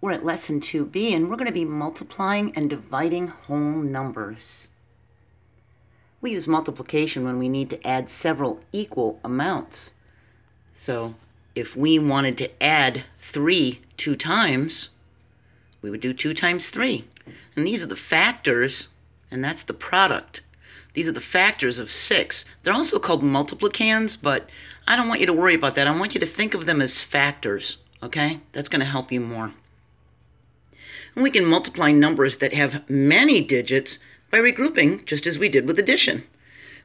We're at lesson 2b and we're going to be multiplying and dividing whole numbers. We use multiplication when we need to add several equal amounts. So if we wanted to add 3 two times, we would do 2 times 3. And these are the factors, and that's the product. These are the factors of 6. They're also called multiplicands, but I don't want you to worry about that. I want you to think of them as factors, okay? That's going to help you more. And we can multiply numbers that have many digits by regrouping, just as we did with addition.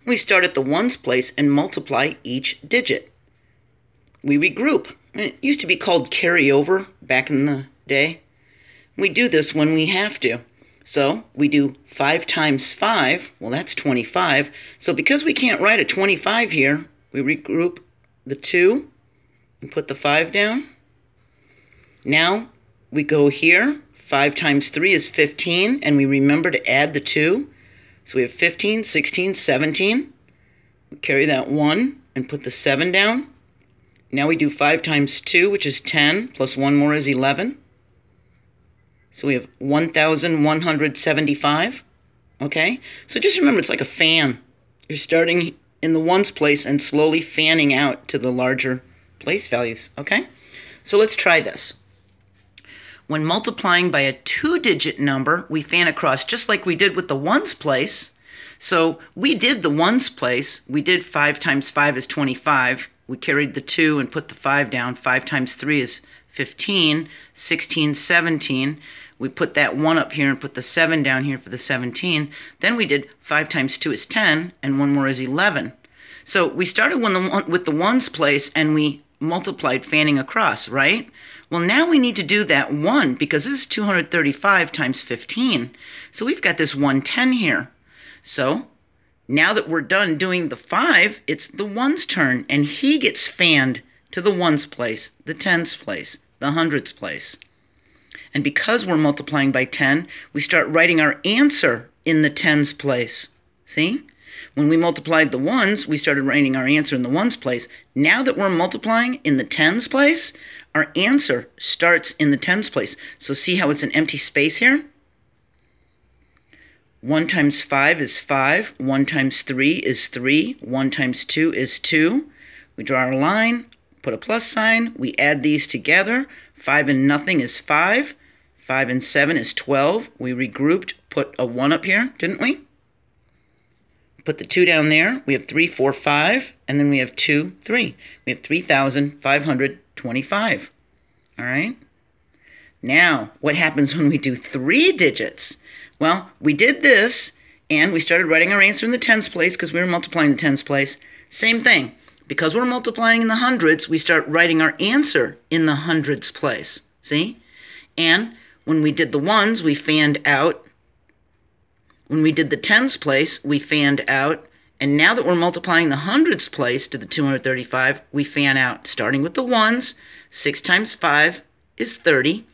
We start at the ones place and multiply each digit. We regroup. It used to be called carryover back in the day. We do this when we have to. So we do 5 times 5, well that's 25. So because we can't write a 25 here, we regroup the 2 and put the 5 down. Now we go here, 5 times 3 is 15, and we remember to add the 2. So we have 15, 16, 17. We carry that 1 and put the 7 down. Now we do 5 times 2, which is 10, plus 1 more is 11. So we have 1,175. Okay? So just remember, it's like a fan. You're starting in the ones place and slowly fanning out to the larger place values. Okay? So let's try this. When multiplying by a two-digit number, we fan across just like we did with the ones place. So we did the ones place. We did 5 times 5 is 25. We carried the 2 and put the 5 down. 5 times 3 is 15. 16, 17. We put that 1 up here and put the 7 down here for the 17. Then we did 5 times 2 is 10, and 1 more is 11. So we started with the ones place and we multiplied fanning across, right? Well, now we need to do that 1 because this is 235 times 15. So we've got this 110 here. So now that we're done doing the 5, it's the 1's turn, and he gets fanned to the 1's place, the 10's place, the 100's place. And because we're multiplying by 10, we start writing our answer in the 10's place. See? When we multiplied the 1's, we started writing our answer in the 1's place. Now that we're multiplying in the 10's place, our answer starts in the tens place. So see how it's an empty space here? 1 times 5 is 5. 1 times 3 is 3. 1 times 2 is 2. We draw our line, put a plus sign. We add these together. 5 and nothing is 5. 5 and 7 is 12. We regrouped, put a 1 up here, didn't we? Put the 2 down there. We have 3, 4, 5. And then we have 2, 3. We have 3,525. All right? Now, what happens when we do three digits? Well, we did this, and we started writing our answer in the tens place because we were multiplying the tens place. Same thing. Because we're multiplying in the hundreds, we start writing our answer in the hundreds place. See? And when we did the ones, we fanned out. When we did the tens place, we fanned out. And now that we're multiplying the hundreds place to the 235, we fan out, starting with the ones. 6 times 5 is 30.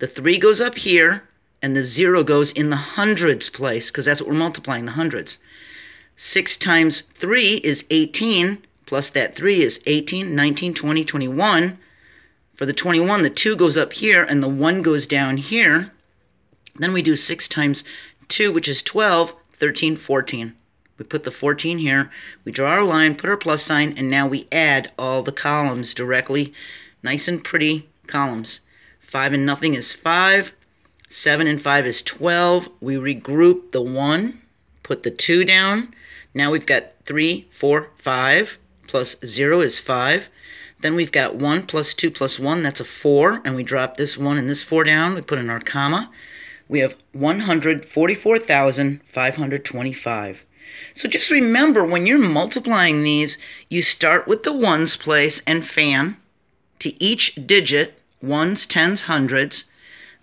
The 3 goes up here, and the 0 goes in the hundreds place, because that's what we're multiplying, the hundreds. 6 times 3 is 18, plus that 3 is 18, 19, 20, 21. For the 21, the 2 goes up here, and the 1 goes down here. Then we do 6 times 2, which is 12, 13, 14. We put the 14 here. We draw our line, put our plus sign, and now we add all the columns directly. Nice and pretty columns. 5 and nothing is 5. 7 and 5 is 12. We regroup the 1, put the 2 down. Now we've got 3, 4, 5, plus 0 is 5. Then we've got 1 plus 2 plus 1, that's a 4, and we drop this 1 and this 4 down. We put in our comma. We have 144,525. So just remember when you're multiplying these, you start with the ones place and fan to each digit, ones, tens, hundreds.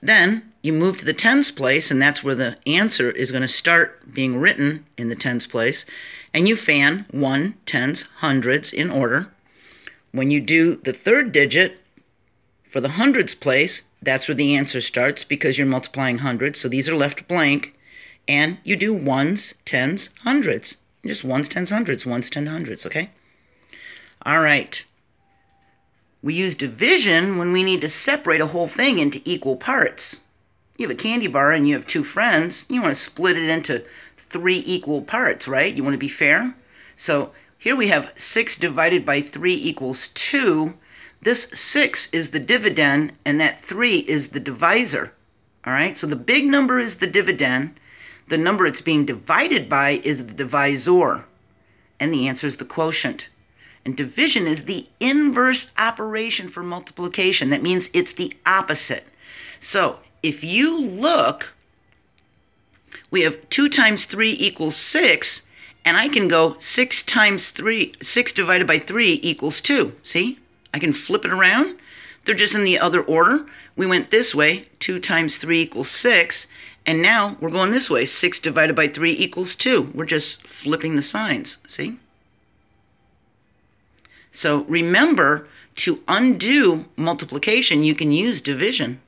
Then you move to the tens place, and that's where the answer is going to start being written in the tens place. And you fan one, tens, hundreds in order. When you do the third digit for the hundreds place, that's where the answer starts because you're multiplying hundreds. So these are left blank and you do ones, tens, hundreds. Just ones, tens, hundreds, ones, tens, hundreds, okay? All right. We use division when we need to separate a whole thing into equal parts. You have a candy bar and you have two friends. You want to split it into three equal parts, right? You want to be fair? So here we have 6 divided by 3 equals 2. This 6 is the dividend, and that 3 is the divisor. All right, so the big number is the dividend. The number it's being divided by is the divisor. And the answer is the quotient. And division is the inverse operation for multiplication. That means it's the opposite. So if you look, we have 2 times 3 equals 6, and I can go 6 times 3, 6 divided by 3 equals 2. See? I can flip it around. They're just in the other order. We went this way, 2 times 3 equals 6, and now we're going this way, 6 divided by 3 equals 2. We're just flipping the signs, see? So remember, to undo multiplication, you can use division.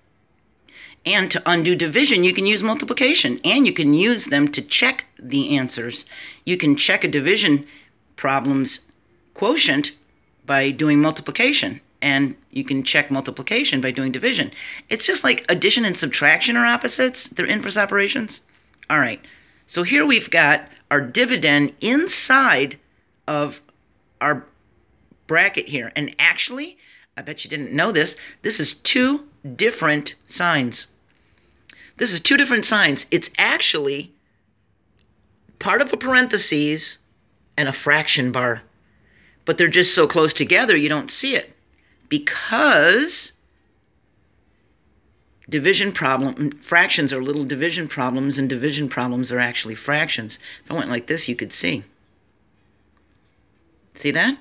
And to undo division, you can use multiplication. And you can use them to check the answers. You can check a division problem's quotient by doing multiplication. And you can check multiplication by doing division. It's just like addition and subtraction are opposites. They're inverse operations. All right. So here we've got our dividend inside of our bracket here. And actually, I bet you didn't know this, this is two different signs. This is two different signs. It's actually part of a parentheses and a fraction bar. But they're just so close together you don't see it. Because division problem fractions are little division problems and division problems are actually fractions. If I went like this, you could see. See that?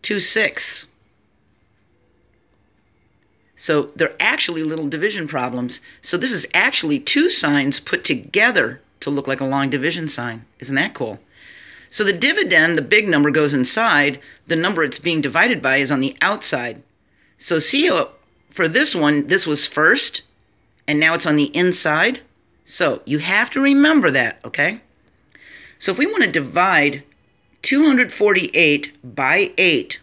2 sixths. So they're actually little division problems. So this is actually two signs put together to look like a long division sign. Isn't that cool? So the dividend, the big number, goes inside. The number it's being divided by is on the outside. So see how for this one, this was first, and now it's on the inside. So you have to remember that, okay? So if we want to divide 248 by 8,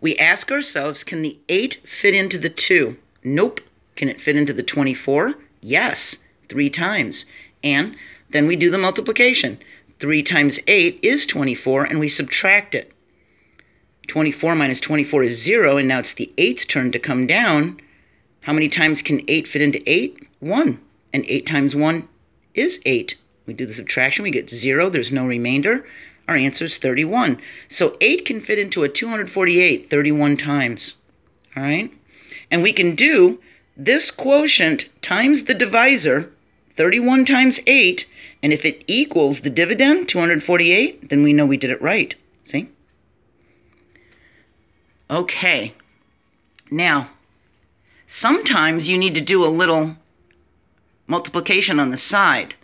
we ask ourselves, can the 8 fit into the 2? Nope. Can it fit into the 24? Yes, three times. And then we do the multiplication. 3 times 8 is 24, and we subtract it. 24 minus 24 is 0, and now it's the 8's turn to come down. How many times can 8 fit into 8? 1. And 8 times 1 is 8. We do the subtraction, we get 0, there's no remainder. Our answer is 31. So 8 can fit into a 248 31 times. All right? And we can do this quotient times the divisor, 31 times 8, and if it equals the dividend, 248, then we know we did it right. See? Okay. Now, sometimes you need to do a little multiplication on the side.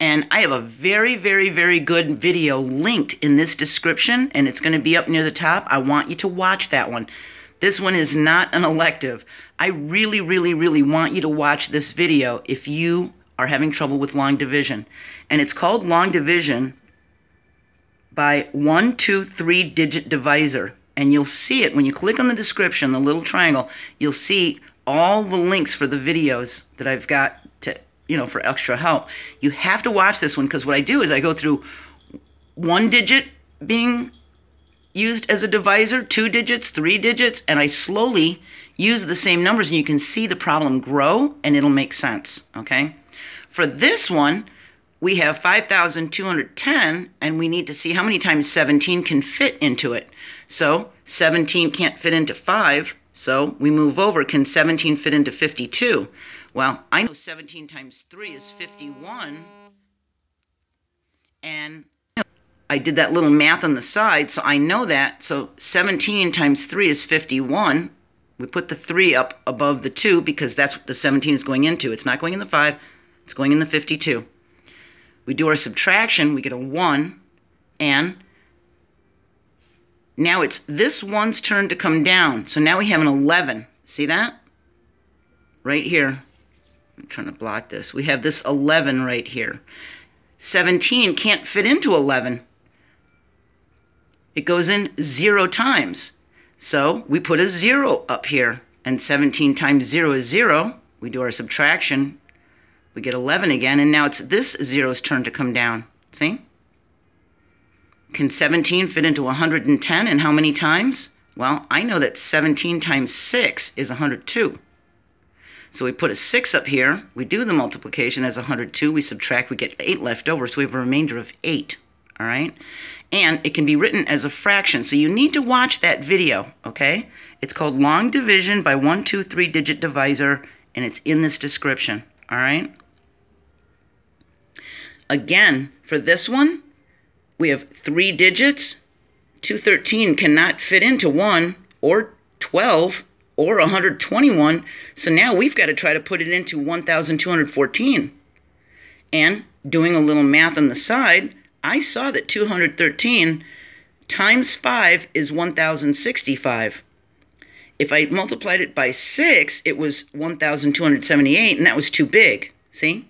And I have a very, very, very good video linked in this description, and it's going to be up near the top. I want you to watch that one. This one is not an elective. I really, really, really want you to watch this video if you are having trouble with long division. And it's called long division by one, two, three digit divisor. And you'll see it when you click on the description, the little triangle, you'll see all the links for the videos that I've got to you know, for extra help. You have to watch this one because what I do is I go through one digit being used as a divisor, two digits, three digits, and I slowly use the same numbers and you can see the problem grow and it'll make sense, okay? For this one, we have 5,210 and we need to see how many times 17 can fit into it. So 17 can't fit into 5, so we move over. Can 17 fit into 52? Well, I know 17 times 3 is 51. And I did that little math on the side, so I know that. So 17 times 3 is 51. We put the 3 up above the 2 because that's what the 17 is going into. It's not going in the 5, it's going in the 52. We do our subtraction, we get a 1, and now it's this one's turn to come down. So now we have an 11. See that? Right here. I'm trying to block this. We have this 11 right here. 17 can't fit into 11. It goes in zero times. So we put a 0 up here. And 17 times 0 is 0. We do our subtraction. We get 11 again. And now it's this zero's turn to come down. See? Can 17 fit into 110 and how many times? Well, I know that 17 times 6 is 102. So we put a 6 up here. We do the multiplication as 102. We subtract. We get 8 left over. So we have a remainder of 8. All right? And it can be written as a fraction. So you need to watch that video, okay? It's called Long Division by 1, 2, 3 digit divisor, and it's in this description. All right? Again, for this one, we have three digits. 213 cannot fit into 1 or 12 or 121. So now we've got to try to put it into 1,214. And doing a little math on the side, I saw that 213 times 5 is 1,065. If I multiplied it by 6, it was 1,278, and that was too big. See?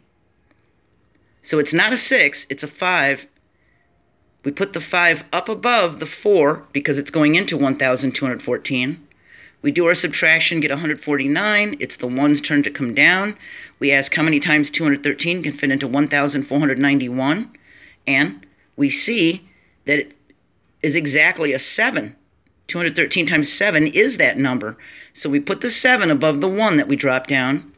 So it's not a 6, it's a 5. We put the 5 up above the 4 because it's going into 1,214. We do our subtraction, get 149. It's the 1's turn to come down. We ask how many times 213 can fit into 1,491. And we see that it is exactly a 7. 213 times 7 is that number. So we put the 7 above the 1 that we dropped down.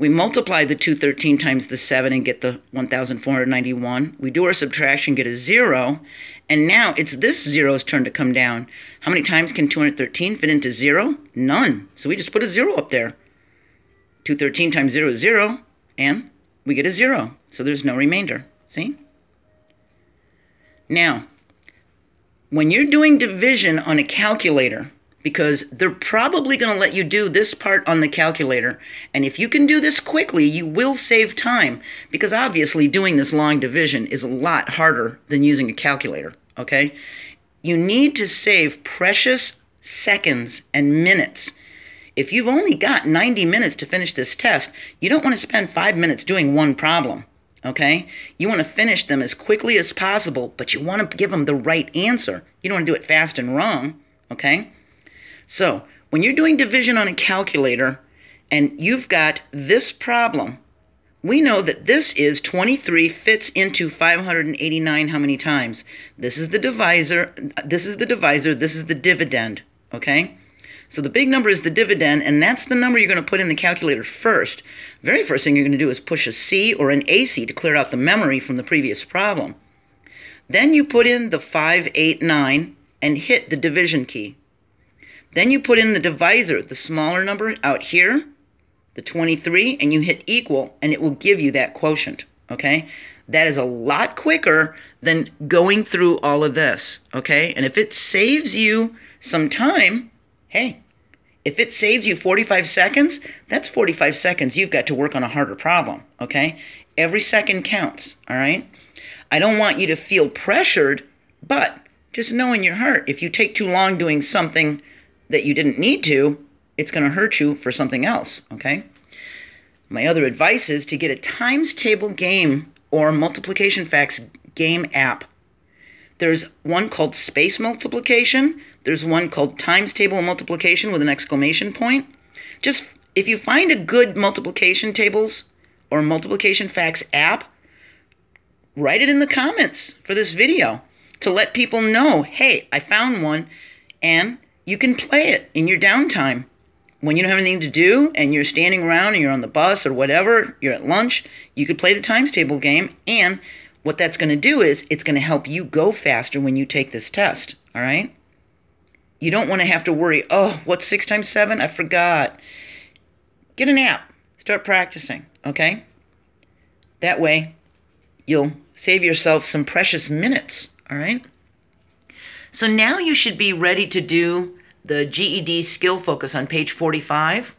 We multiply the 213 times the 7 and get the 1,491. We do our subtraction, get a 0. And now it's this zero's turn to come down. How many times can 213 fit into 0? None. So we just put a 0 up there. 213 times 0 is 0. And we get a 0. So there's no remainder. See? Now, when you're doing division on a calculator, because they're probably going to let you do this part on the calculator. And if you can do this quickly, you will save time because obviously doing this long division is a lot harder than using a calculator, okay? You need to save precious seconds and minutes. If you've only got 90 minutes to finish this test, you don't want to spend five minutes doing one problem, okay? You want to finish them as quickly as possible, but you want to give them the right answer. You don't want to do it fast and wrong, okay? So when you're doing division on a calculator and you've got this problem, we know that this is 23 fits into 589 how many times? This is the divisor, this is the divisor, this is the dividend, okay? So the big number is the dividend, and that's the number you're going to put in the calculator first. Very first thing you're going to do is push a C or an AC to clear out the memory from the previous problem. Then you put in the 589 and hit the division key. Then you put in the divisor, the smaller number out here, the 23, and you hit equal, and it will give you that quotient, okay? That is a lot quicker than going through all of this, okay? And if it saves you some time, hey, if it saves you 45 seconds, that's 45 seconds you've got to work on a harder problem, okay? Every second counts, all right? I don't want you to feel pressured, but just know in your heart, if you take too long doing something that you didn't need to, it's going to hurt you for something else, okay? My other advice is to get a times table game or multiplication facts game app. There's one called space multiplication. There's one called times table multiplication with an exclamation point. Just if you find a good multiplication tables or multiplication facts app, write it in the comments for this video to let people know, hey, I found one and you can play it in your downtime. When you don't have anything to do and you're standing around and you're on the bus or whatever, you're at lunch, you could play the times table game. And what that's going to do is it's going to help you go faster when you take this test. All right? You don't want to have to worry, oh, what's six times seven? I forgot. Get an app, start practicing. Okay? That way, you'll save yourself some precious minutes. All right? So now you should be ready to do the GED skill focus on page 45.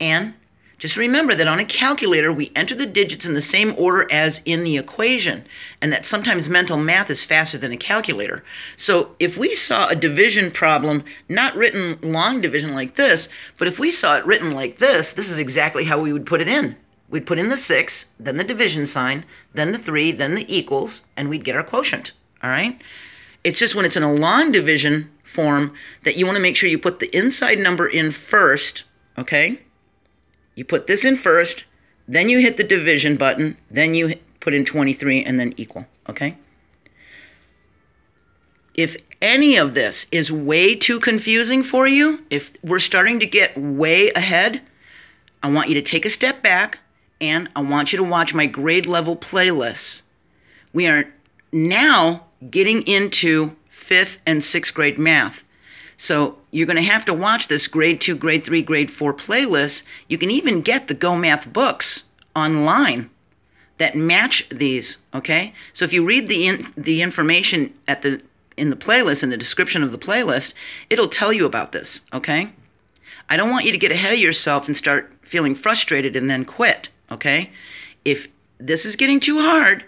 And just remember that on a calculator, we enter the digits in the same order as in the equation, and that sometimes mental math is faster than a calculator. So if we saw a division problem, not written long division like this, but if we saw it written like this, this is exactly how we would put it in. We'd put in the 6, then the division sign, then the 3, then the equals, and we'd get our quotient. All right? It's just when it's in a long division form that you want to make sure you put the inside number in first, okay? You put this in first, then you hit the division button, then you put in 23 and then equal, okay? If any of this is way too confusing for you, if we're starting to get way ahead, I want you to take a step back and I want you to watch my grade level playlists. We are now getting into fifth and sixth grade math. So you're going to have to watch this grade two, grade three, grade four playlist. You can even get the Go Math books online that match these. Okay, so if you read the in, the information at the in the playlist in the description of the playlist, it'll tell you about this. Okay, I don't want you to get ahead of yourself and start feeling frustrated and then quit. Okay, if this is getting too hard,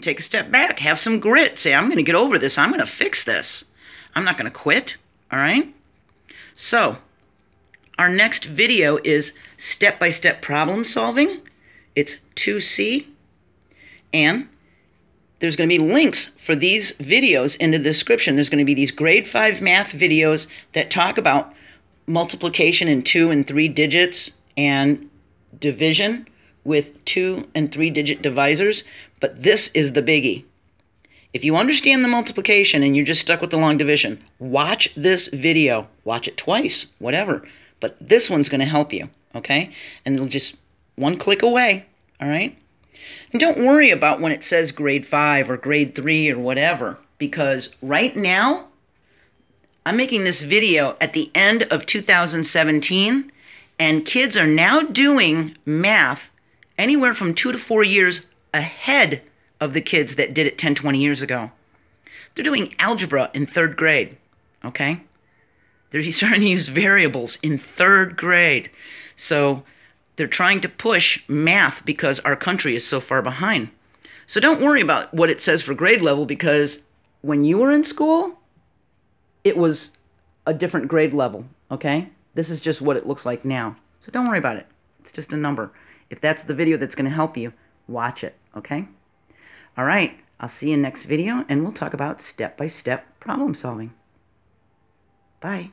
take a step back, have some grit. Say, I'm going to get over this. I'm going to fix this. I'm not going to quit. All right. So, our next video is step by step problem solving. It's 2C. And there's going to be links for these videos in the description. There's going to be these grade 5 math videos that talk about multiplication in two and three digits and division with two and three digit divisors. But this is the biggie. If you understand the multiplication and you're just stuck with the long division, watch this video. Watch it twice, whatever. But this one's going to help you, okay? And it'll just one click away, all right? And don't worry about when it says grade 5 or grade 3 or whatever, because right now, I'm making this video at the end of 2017, and kids are now doing math anywhere from two to four years ahead of the kids that did it 10, 20 years ago. They're doing algebra in third grade, okay? They're starting to use variables in third grade. So they're trying to push math because our country is so far behind. So don't worry about what it says for grade level because when you were in school, it was a different grade level, okay? This is just what it looks like now. So don't worry about it. It's just a number. If that's the video that's going to help you, watch it, okay? All right, I'll see you next video and we'll talk about step-by-step -step problem solving. Bye.